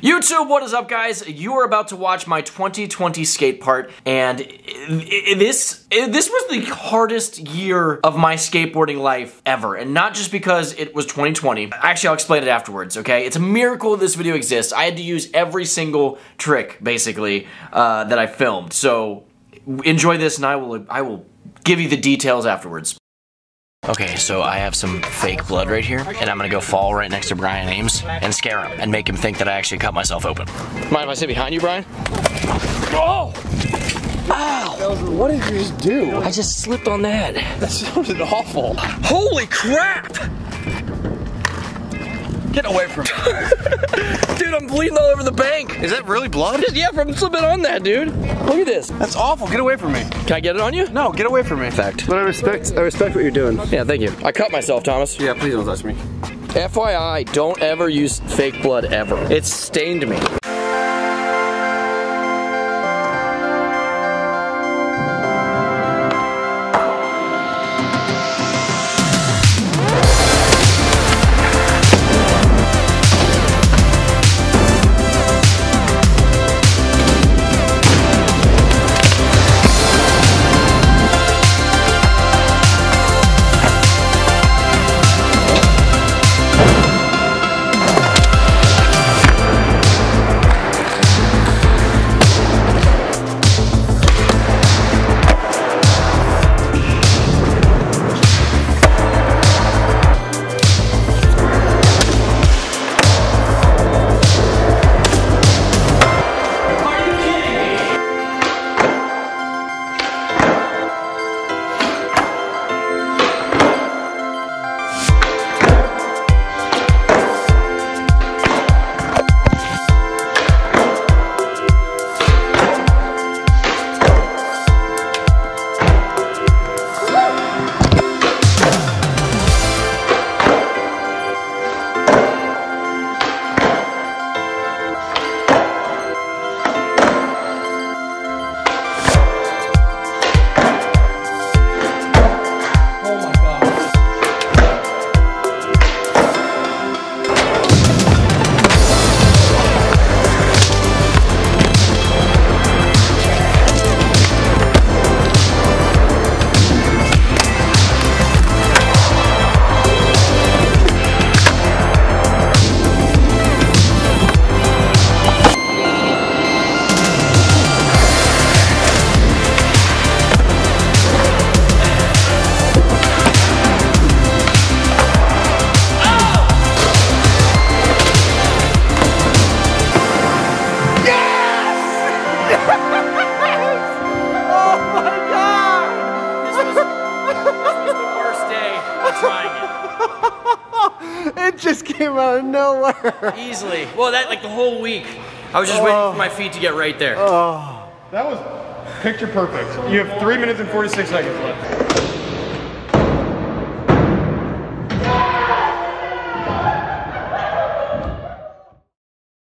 YouTube, what is up guys? You are about to watch my 2020 skate part and this this was the hardest year of my skateboarding life ever and not just because it was 2020. Actually, I'll explain it afterwards, okay? It's a miracle this video exists. I had to use every single trick basically uh, that I filmed. So enjoy this and I will I will give you the details afterwards. Okay, so I have some fake blood right here, and I'm gonna go fall right next to Brian Ames and scare him and make him think that I actually cut myself open. Mind if I sit behind you, Brian? Oh! Ow! What did you just do? I just slipped on that. That sounded awful. Holy crap! Get away from me. dude, I'm bleeding all over the bank. Is that really blood? Yeah, from slipping on that, dude. Look at this. That's awful. Get away from me. Can I get it on you? No, get away from me. Fact. But I respect I respect what you're doing. Yeah, thank you. I cut myself, Thomas. Yeah, please don't touch me. FYI, don't ever use fake blood ever. It stained me. Came out of nowhere. Easily. Well, that like the whole week. I was just oh. waiting for my feet to get right there. Oh. That was picture perfect. You have three minutes and 46 seconds left.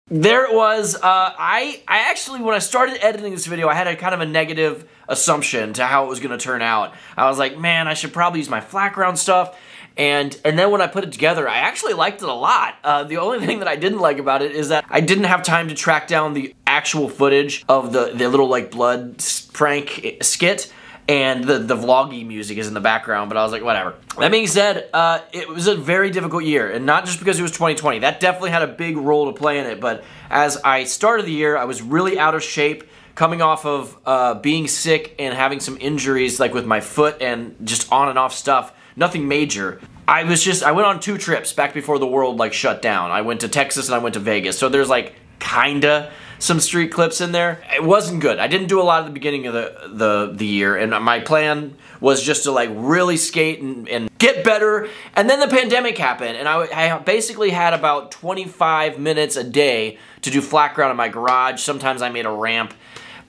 There it was. Uh, I I actually when I started editing this video, I had a kind of a negative assumption to how it was going to turn out. I was like, man, I should probably use my flat ground stuff. And and then when I put it together, I actually liked it a lot. Uh, the only thing that I didn't like about it is that I didn't have time to track down the actual footage of the, the little like blood prank skit and the, the vloggy music is in the background, but I was like, whatever. That being said, uh, it was a very difficult year, and not just because it was 2020. That definitely had a big role to play in it, but as I started the year, I was really out of shape, coming off of uh, being sick and having some injuries, like with my foot and just on and off stuff nothing major. I was just, I went on two trips back before the world like shut down. I went to Texas and I went to Vegas. So there's like kinda some street clips in there. It wasn't good. I didn't do a lot at the beginning of the the, the year, and my plan was just to like really skate and, and get better. And then the pandemic happened, and I, I basically had about 25 minutes a day to do flat ground in my garage. Sometimes I made a ramp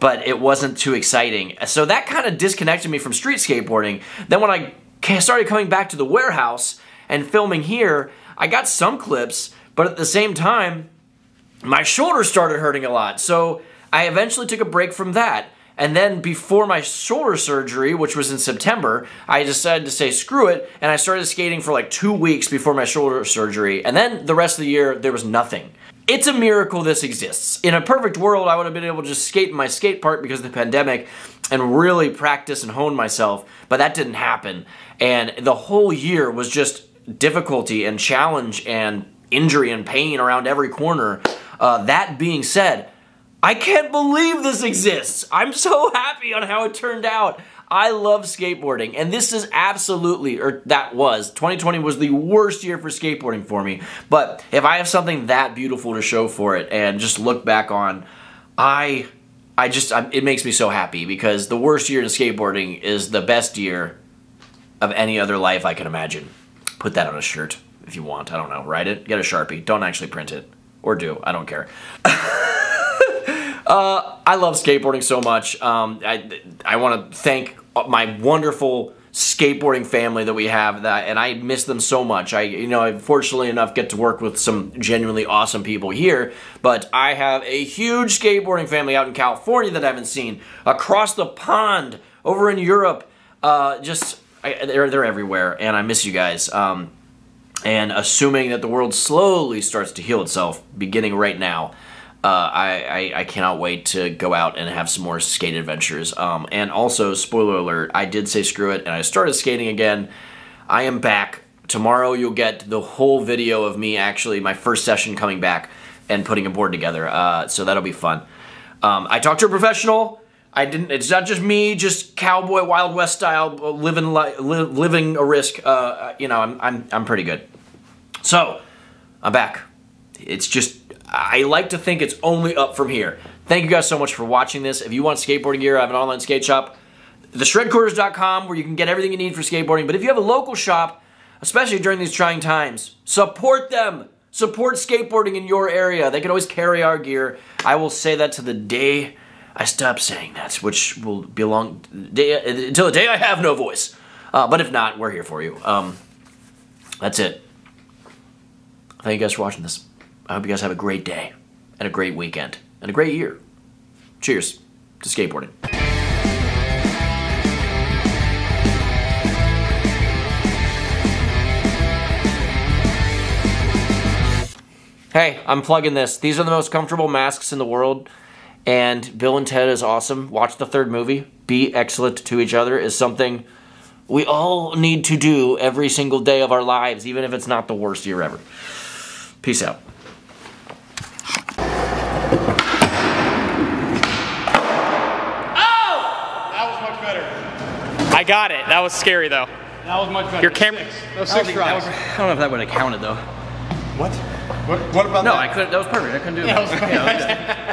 but it wasn't too exciting. So that kind of disconnected me from street skateboarding. Then when I started coming back to the warehouse and filming here, I got some clips, but at the same time, my shoulder started hurting a lot. So I eventually took a break from that. And then before my shoulder surgery, which was in September, I decided to say screw it, and I started skating for like two weeks before my shoulder surgery. And then the rest of the year, there was nothing. It's a miracle this exists. In a perfect world, I would have been able to just skate in my skate park because of the pandemic and really practice and hone myself, but that didn't happen. And the whole year was just difficulty and challenge and injury and pain around every corner. Uh, that being said, I can't believe this exists. I'm so happy on how it turned out. I love skateboarding, and this is absolutely, or that was, 2020 was the worst year for skateboarding for me. But if I have something that beautiful to show for it and just look back on, I, I just, I, it makes me so happy because the worst year in skateboarding is the best year of any other life I can imagine. Put that on a shirt if you want. I don't know. Write it. Get a sharpie. Don't actually print it, or do. I don't care. Uh, I love skateboarding so much. Um, I I want to thank my wonderful skateboarding family that we have that and I miss them so much. I you know, I fortunately enough get to work with some genuinely awesome people here, but I have a huge skateboarding family out in California that I haven't seen across the pond over in Europe. Uh, just I, they're they're everywhere and I miss you guys. Um, and assuming that the world slowly starts to heal itself beginning right now uh, I, I, I, cannot wait to go out and have some more skate adventures. Um, and also, spoiler alert, I did say screw it, and I started skating again. I am back. Tomorrow you'll get the whole video of me actually, my first session coming back and putting a board together. Uh, so that'll be fun. Um, I talked to a professional. I didn't. It's not just me, just cowboy Wild West style, living li living a risk. Uh, you know, I'm I'm I'm pretty good. So I'm back. It's just I like to think it's only up from here. Thank you guys so much for watching this. If you want skateboarding gear, I have an online skate shop, theshredquarters.com, where you can get everything you need for skateboarding. But if you have a local shop, especially during these trying times, support them. Support skateboarding in your area. They can always carry our gear. I will say that to the day I stop saying that, which will belong day, until the day I have no voice. Uh, but if not, we're here for you. Um, that's it. Thank you guys for watching this. I hope you guys have a great day and a great weekend and a great year. Cheers to skateboarding. Hey, I'm plugging this. These are the most comfortable masks in the world, and Bill and Ted is awesome. Watch the third movie. Be excellent to each other is something we all need to do every single day of our lives, even if it's not the worst year ever. Peace out. I got it. That was scary though. That was much better. Your camera. That was six tries. I don't know if that would have counted though. What? What? What about No, that? I couldn't. That was perfect. I couldn't do Yeah, that. that